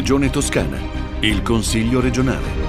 Regione Toscana, il Consiglio regionale.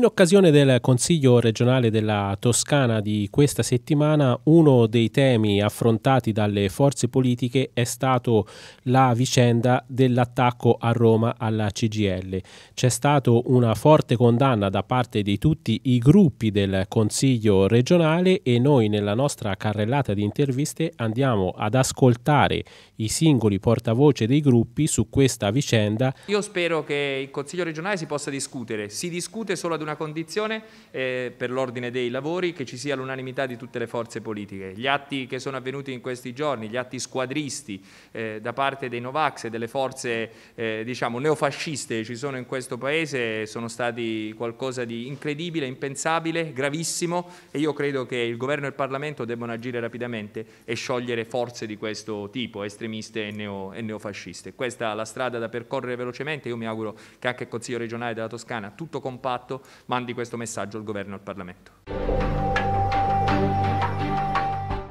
In occasione del Consiglio regionale della Toscana di questa settimana, uno dei temi affrontati dalle forze politiche è stato la vicenda dell'attacco a Roma alla CGL. C'è stata una forte condanna da parte di tutti i gruppi del Consiglio regionale e noi nella nostra carrellata di interviste andiamo ad ascoltare i singoli portavoce dei gruppi su questa vicenda. Io spero che il Consiglio regionale si possa discutere. Si discute solo ad una una condizione eh, per l'ordine dei lavori che ci sia l'unanimità di tutte le forze politiche. Gli atti che sono avvenuti in questi giorni, gli atti squadristi eh, da parte dei Novax e delle forze eh, diciamo, neofasciste che ci sono in questo Paese sono stati qualcosa di incredibile, impensabile, gravissimo e io credo che il Governo e il Parlamento debbano agire rapidamente e sciogliere forze di questo tipo, estremiste e, neo, e neofasciste. Questa è la strada da percorrere velocemente, io mi auguro che anche il Consiglio regionale della Toscana, tutto compatto, mandi questo messaggio al Governo e al Parlamento.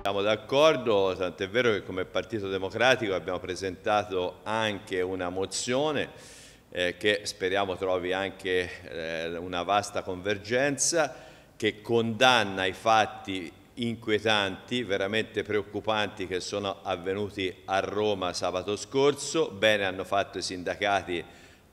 Siamo d'accordo, tant'è vero che come Partito Democratico abbiamo presentato anche una mozione eh, che speriamo trovi anche eh, una vasta convergenza che condanna i fatti inquietanti, veramente preoccupanti che sono avvenuti a Roma sabato scorso. Bene hanno fatto i sindacati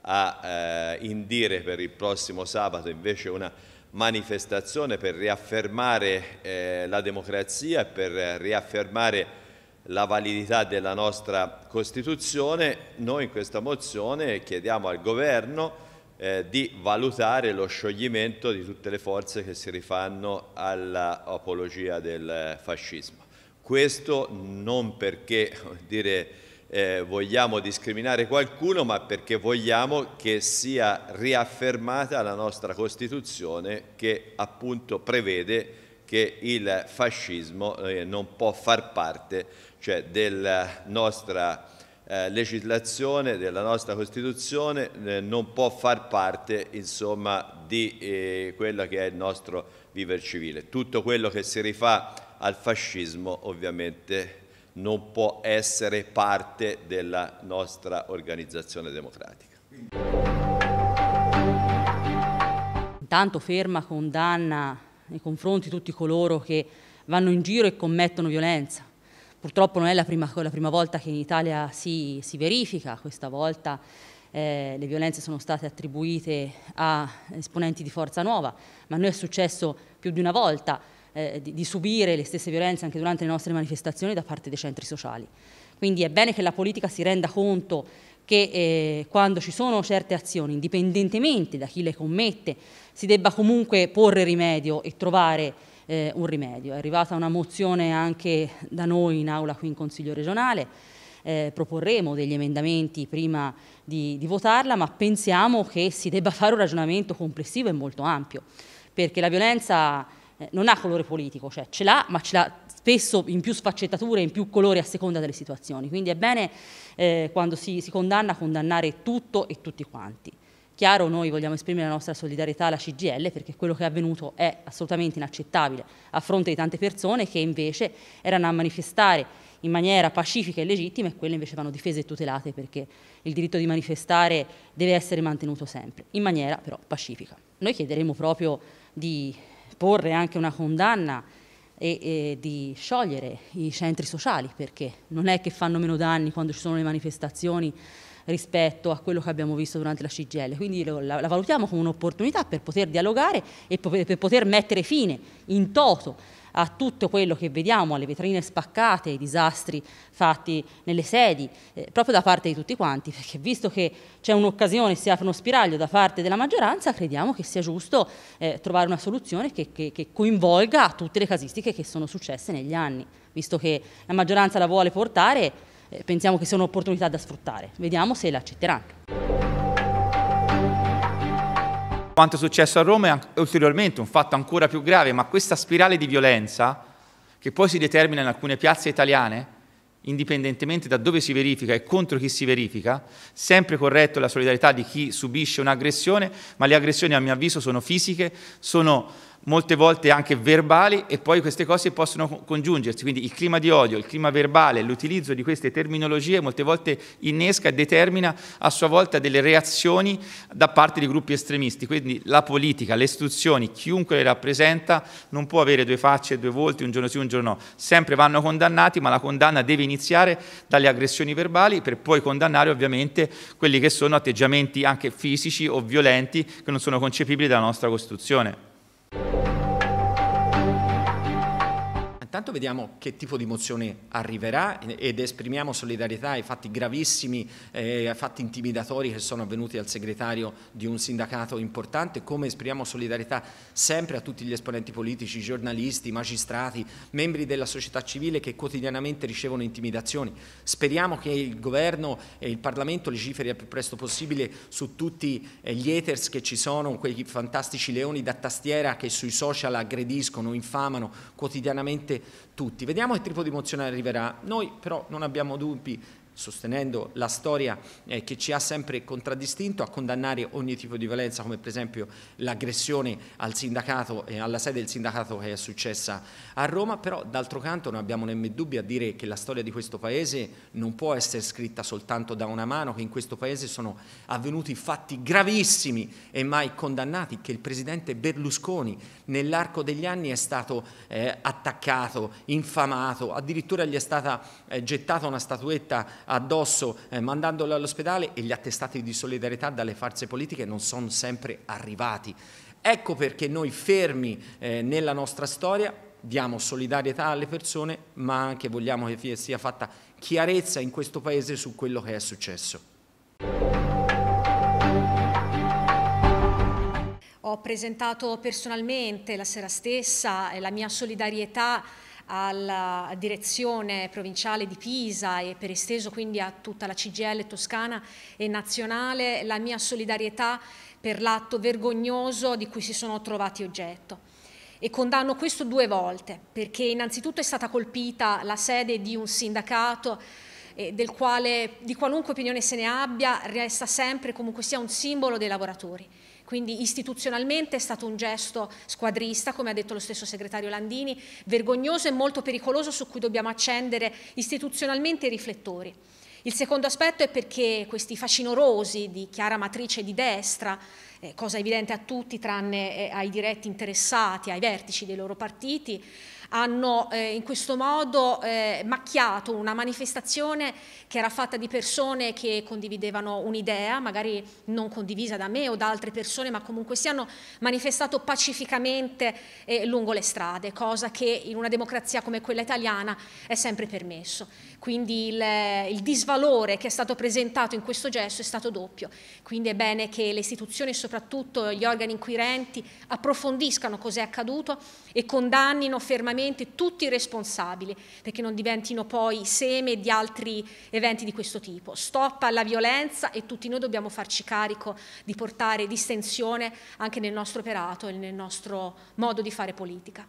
a eh, indire per il prossimo sabato invece una manifestazione per riaffermare eh, la democrazia per riaffermare la validità della nostra Costituzione, noi in questa mozione chiediamo al Governo eh, di valutare lo scioglimento di tutte le forze che si rifanno all'apologia del fascismo. Questo non perché dire, eh, vogliamo discriminare qualcuno, ma perché vogliamo che sia riaffermata la nostra Costituzione che appunto prevede che il fascismo eh, non può far parte cioè, della nostra eh, legislazione, della nostra Costituzione, eh, non può far parte insomma, di eh, quello che è il nostro viver civile. Tutto quello che si rifà al fascismo ovviamente non può essere parte della nostra organizzazione democratica. Intanto ferma condanna nei confronti di tutti coloro che vanno in giro e commettono violenza. Purtroppo non è la prima, la prima volta che in Italia si, si verifica, questa volta eh, le violenze sono state attribuite a esponenti di Forza Nuova, ma a noi è successo più di una volta eh, di, di, subire le stesse violenze anche durante le nostre manifestazioni da parte dei centri sociali. Quindi è bene che la politica si renda conto che eh, quando ci sono certe azioni, indipendentemente da chi le commette, si debba comunque porre rimedio e trovare eh, un rimedio. È arrivata una mozione anche da noi in aula qui in Consiglio regionale, eh, proporremo degli emendamenti prima di, di votarla, ma pensiamo che si debba fare un ragionamento complessivo e molto ampio, perché la violenza eh, non ha colore politico, cioè ce l'ha, ma ce l'ha spesso in più sfaccettature, in più colori a seconda delle situazioni. Quindi è bene eh, quando si, si condanna condannare tutto e tutti quanti. Chiaro, noi vogliamo esprimere la nostra solidarietà alla CGL perché quello che è avvenuto è assolutamente inaccettabile a fronte di tante persone che invece erano a manifestare in maniera pacifica e legittima e quelle invece vanno difese e tutelate perché il diritto di manifestare deve essere mantenuto sempre, in maniera però pacifica. Noi chiederemo proprio di porre anche una condanna e, e, di sciogliere i centri sociali perché non è che fanno meno danni quando ci sono le manifestazioni rispetto a quello che abbiamo visto durante la CGL, quindi la, la valutiamo come un'opportunità per poter dialogare e per poter mettere fine in toto a tutto quello che vediamo, alle vetrine spaccate, ai disastri fatti nelle sedi, eh, proprio da parte di tutti quanti, perché visto che c'è un'occasione, si apre uno spiraglio da parte della maggioranza, crediamo che sia giusto eh, trovare una soluzione che, che, che coinvolga tutte le casistiche che sono successe negli anni, visto che la maggioranza la vuole portare, eh, pensiamo che sia un'opportunità da sfruttare. Vediamo se l'accetteranno. Quanto è successo a Roma è ulteriormente un fatto ancora più grave, ma questa spirale di violenza, che poi si determina in alcune piazze italiane, indipendentemente da dove si verifica e contro chi si verifica, sempre corretto la solidarietà di chi subisce un'aggressione, ma le aggressioni a mio avviso sono fisiche, sono molte volte anche verbali e poi queste cose possono congiungersi, quindi il clima di odio, il clima verbale, l'utilizzo di queste terminologie molte volte innesca e determina a sua volta delle reazioni da parte di gruppi estremisti, quindi la politica, le istituzioni, chiunque le rappresenta non può avere due facce due volti, un giorno sì, un giorno no, sempre vanno condannati, ma la condanna deve iniziare dalle aggressioni verbali per poi condannare ovviamente quelli che sono atteggiamenti anche fisici o violenti che non sono concepibili dalla nostra Costituzione. Intanto vediamo che tipo di mozione arriverà ed esprimiamo solidarietà ai fatti gravissimi, eh, ai fatti intimidatori che sono avvenuti al segretario di un sindacato importante, come esprimiamo solidarietà sempre a tutti gli esponenti politici, giornalisti, magistrati, membri della società civile che quotidianamente ricevono intimidazioni. Speriamo che il governo e il Parlamento legiferi al più presto possibile su tutti eh, gli haters che ci sono, quei fantastici leoni da tastiera che sui social aggrediscono, infamano quotidianamente tutti. Vediamo che tipo di mozione arriverà. Noi però non abbiamo dubbi sostenendo la storia eh, che ci ha sempre contraddistinto a condannare ogni tipo di violenza come per esempio l'aggressione al sindacato e alla sede del sindacato che è successa a Roma. Però d'altro canto non abbiamo nemmeno dubbi a dire che la storia di questo paese non può essere scritta soltanto da una mano che in questo paese sono avvenuti fatti gravissimi e mai condannati che il presidente Berlusconi nell'arco degli anni è stato eh, attaccato, infamato addirittura gli è stata eh, gettata una statuetta addosso eh, mandandolo all'ospedale e gli attestati di solidarietà dalle forze politiche non sono sempre arrivati. Ecco perché noi fermi eh, nella nostra storia diamo solidarietà alle persone, ma anche vogliamo che sia fatta chiarezza in questo Paese su quello che è successo. Ho presentato personalmente la sera stessa eh, la mia solidarietà alla direzione provinciale di Pisa e per esteso quindi a tutta la CGL toscana e nazionale la mia solidarietà per l'atto vergognoso di cui si sono trovati oggetto. E condanno questo due volte, perché innanzitutto è stata colpita la sede di un sindacato eh, del quale, di qualunque opinione se ne abbia, resta sempre comunque sia un simbolo dei lavoratori quindi istituzionalmente è stato un gesto squadrista, come ha detto lo stesso segretario Landini, vergognoso e molto pericoloso su cui dobbiamo accendere istituzionalmente i riflettori. Il secondo aspetto è perché questi facinorosi di chiara matrice di destra, eh, cosa evidente a tutti tranne eh, ai diretti interessati, ai vertici dei loro partiti, hanno eh, in questo modo eh, macchiato una manifestazione che era fatta di persone che condividevano un'idea, magari non condivisa da me o da altre persone, ma comunque si hanno manifestato pacificamente eh, lungo le strade, cosa che in una democrazia come quella italiana è sempre permesso. Quindi il, il disvalore che è stato presentato in questo gesto è stato doppio. Quindi è bene che le istituzioni e soprattutto gli organi inquirenti approfondiscano cos'è accaduto e condannino fermamente sicuramente tutti responsabili perché non diventino poi seme di altri eventi di questo tipo. Stop alla violenza e tutti noi dobbiamo farci carico di portare distensione anche nel nostro operato e nel nostro modo di fare politica.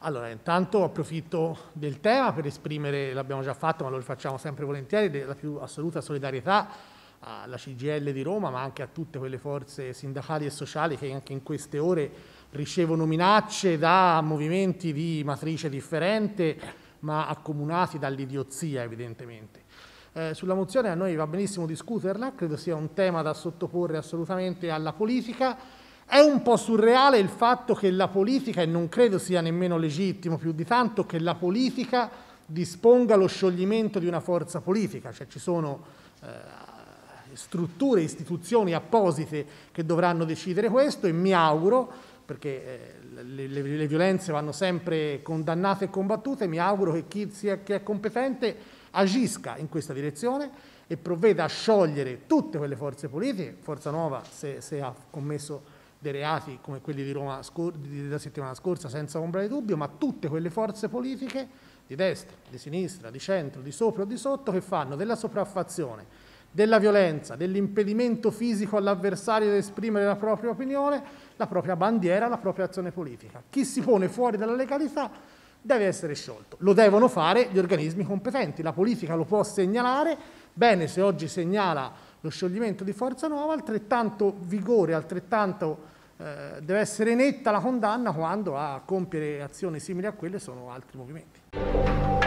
Allora, intanto approfitto del tema per esprimere, l'abbiamo già fatto ma lo rifacciamo sempre volentieri, la più assoluta solidarietà alla CGL di Roma ma anche a tutte quelle forze sindacali e sociali che anche in queste ore ricevono minacce da movimenti di matrice differente, ma accomunati dall'idiozia evidentemente. Eh, sulla mozione a noi va benissimo discuterla, credo sia un tema da sottoporre assolutamente alla politica. È un po' surreale il fatto che la politica, e non credo sia nemmeno legittimo più di tanto, che la politica disponga lo scioglimento di una forza politica, cioè ci sono eh, strutture, istituzioni apposite che dovranno decidere questo e mi auguro perché eh, le, le, le, violenze vanno sempre condannate e combattute, mi auguro che chi, sia, chi è competente agisca in questa direzione e provveda a sciogliere tutte quelle forze politiche, Forza Nuova se, se ha commesso dei reati come quelli di Roma della settimana scorsa senza ombra di dubbio, ma tutte quelle forze politiche di destra, di sinistra, di centro, di sopra o di sotto che fanno della sopraffazione della violenza, dell'impedimento fisico all'avversario di esprimere la propria opinione, la propria bandiera, la propria azione politica. Chi si pone fuori dalla legalità deve essere sciolto. Lo devono fare gli organismi competenti, la politica lo può segnalare, bene se oggi segnala lo scioglimento di Forza Nuova, altrettanto vigore, altrettanto eh, deve essere netta la condanna quando a compiere azioni simili a quelle sono altri movimenti.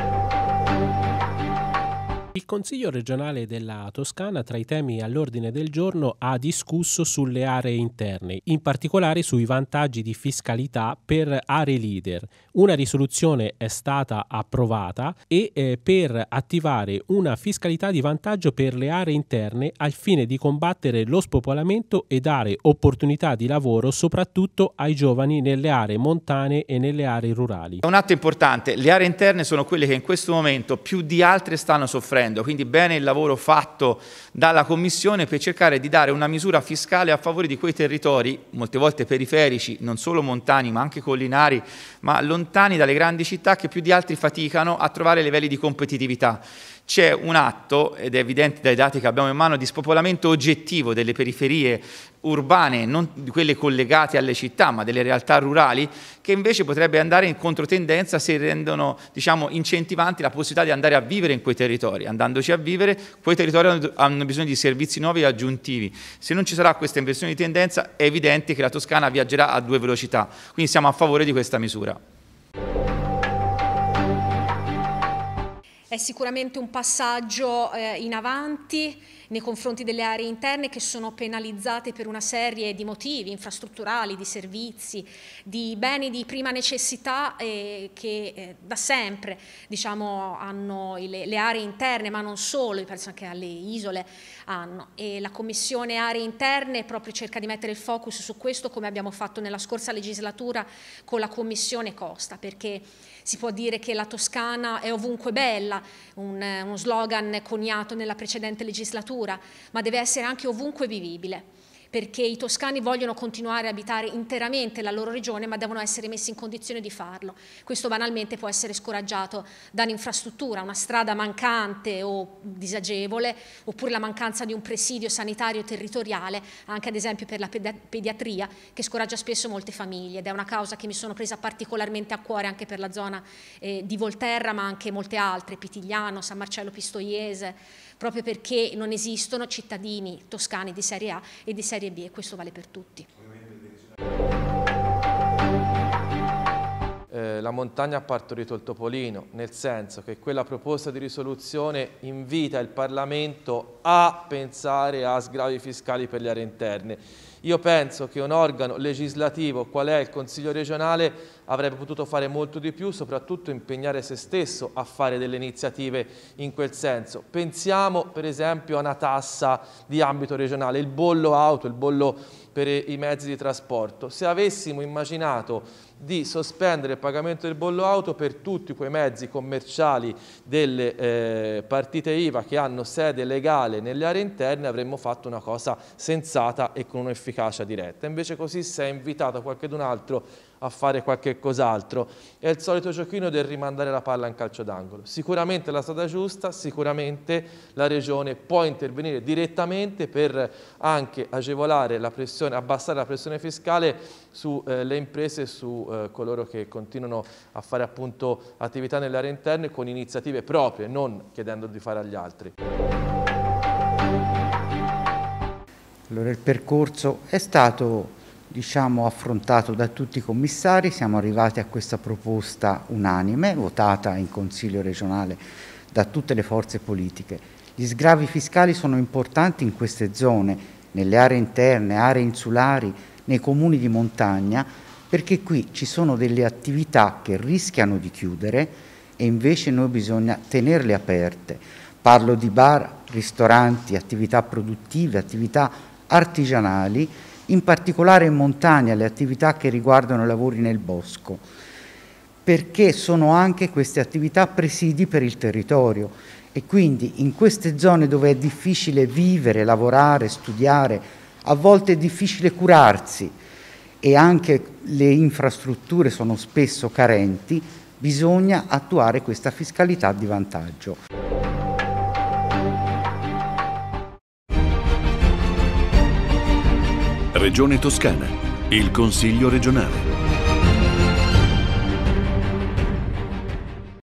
Il Consiglio regionale della Toscana tra i temi all'ordine del giorno ha discusso sulle aree interne, in particolare sui vantaggi di fiscalità per aree leader. Una risoluzione è stata approvata e eh, per attivare una fiscalità di vantaggio per le aree interne al fine di combattere lo spopolamento e dare opportunità di lavoro soprattutto ai giovani nelle aree montane e nelle aree rurali. È un atto importante, le aree interne sono quelle che in questo momento più di altre stanno soffrendo soffrendo, quindi bene il lavoro fatto dalla Commissione per cercare di dare una misura fiscale a favore di quei territori, molte volte periferici, non solo montani ma anche collinari, ma lontani dalle grandi città che più di altri faticano a trovare livelli di competitività c'è un atto, ed è evidente dai dati che abbiamo in mano, di spopolamento oggettivo delle periferie urbane, non di quelle collegate alle città, ma delle realtà rurali, che invece potrebbe andare in controtendenza se rendono diciamo, incentivanti la possibilità di andare a vivere in quei territori. Andandoci a vivere, quei territori hanno bisogno di servizi nuovi e aggiuntivi. Se non ci sarà questa inversione di tendenza, è evidente che la Toscana viaggerà a due velocità. Quindi siamo a favore di questa misura. È sicuramente un passaggio eh, in avanti nei confronti delle aree interne che sono penalizzate per una serie di motivi infrastrutturali, di servizi, di beni di prima necessità eh, che eh, da sempre diciamo, hanno le, le, aree interne, ma non solo, penso anche alle isole hanno. E la Commissione Aree Interne proprio cerca di mettere il focus su questo come abbiamo fatto nella scorsa legislatura con la Commissione Costa, perché si può dire che la Toscana è ovunque bella, un, uno slogan coniato nella precedente legislatura, ma deve essere anche ovunque vivibile perché i toscani vogliono continuare a abitare interamente la loro regione ma devono essere messi in condizione di farlo. Questo banalmente può essere scoraggiato da un'infrastruttura, una strada mancante o disagevole oppure la mancanza di un presidio sanitario territoriale anche ad esempio per la pediatria che scoraggia spesso molte famiglie ed è una causa che mi sono presa particolarmente a cuore anche per la zona eh, di Volterra ma anche molte altre, Pitigliano, San Marcello Pistoiese proprio perché non esistono cittadini toscani di serie A e di serie B e questo vale per tutti. Eh, la montagna ha partorito il topolino, nel senso che quella proposta di risoluzione invita il Parlamento a pensare a sgravi fiscali per le aree interne io penso che un organo legislativo, qual è il Consiglio regionale, avrebbe potuto fare molto di più, soprattutto impegnare se stesso a fare delle iniziative in quel senso. Pensiamo per esempio a una tassa di ambito regionale, il bollo auto, il bollo per i mezzi di trasporto. Se avessimo immaginato di sospendere il pagamento del bollo auto per tutti quei mezzi commerciali delle eh, partite IVA che hanno sede legale nelle aree interne avremmo fatto una cosa sensata e con un'efficacia diretta. Invece così si è invitato qualcun altro a fare qualche cos'altro. È il solito giochino del rimandare la palla in calcio d'angolo. Sicuramente la strada giusta, sicuramente la Regione può intervenire direttamente per anche agevolare la pressione, abbassare la pressione fiscale sulle eh, imprese e su eh, coloro che continuano a fare appunto attività nelle aree interne con iniziative proprie, non chiedendo di fare agli altri. Allora il percorso è stato diciamo, affrontato da tutti i commissari, siamo arrivati a questa proposta unanime, votata in Consiglio regionale da tutte le forze politiche. Gli sgravi fiscali sono importanti in queste zone, nelle aree interne, aree insulari, nei comuni di montagna, perché qui ci sono delle attività che rischiano di chiudere e invece noi bisogna tenerle aperte. Parlo di bar, ristoranti, attività produttive, attività artigianali in particolare in montagna le attività che riguardano i lavori nel bosco, perché sono anche queste attività presidi per il territorio e quindi in queste zone dove è difficile vivere, lavorare, studiare, a volte è difficile curarsi e anche le infrastrutture sono spesso carenti, bisogna attuare questa fiscalità di vantaggio. Regione Toscana, il Consiglio regionale.